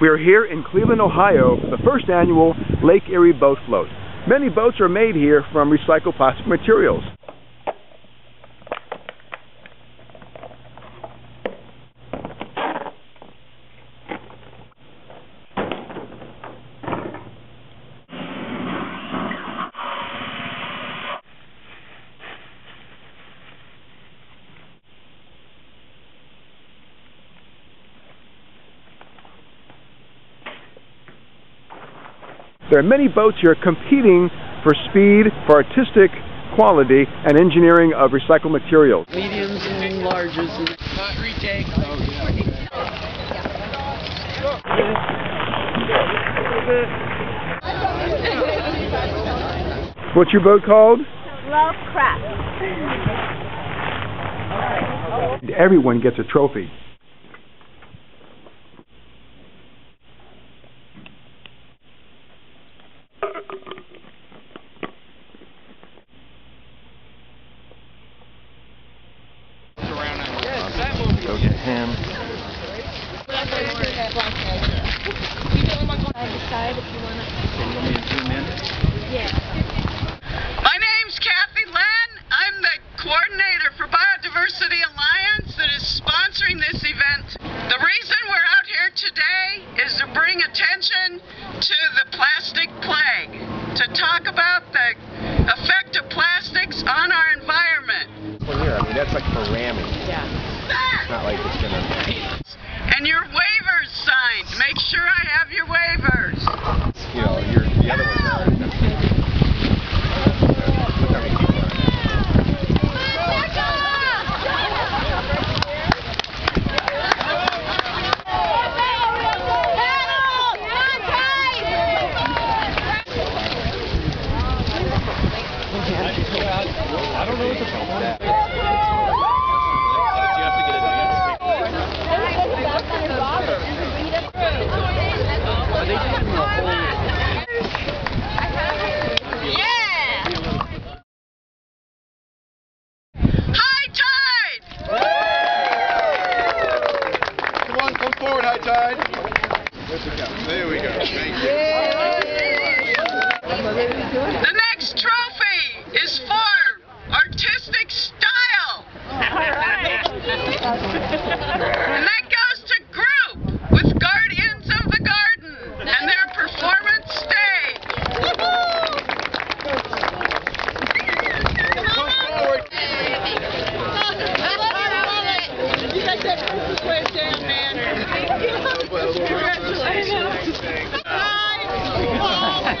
We are here in Cleveland, Ohio for the first annual Lake Erie Boat Float. Many boats are made here from recycled plastic materials. There are many boats here competing for speed, for artistic quality, and engineering of recycled materials. mediums and larges and not retake. What's your boat called? Love crap. Everyone gets a trophy. Him. Decide if you wanna. You want me to zoom in? The next trophy is for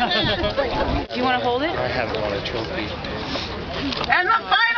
Do you want to hold it? I haven't won a trophy. And the for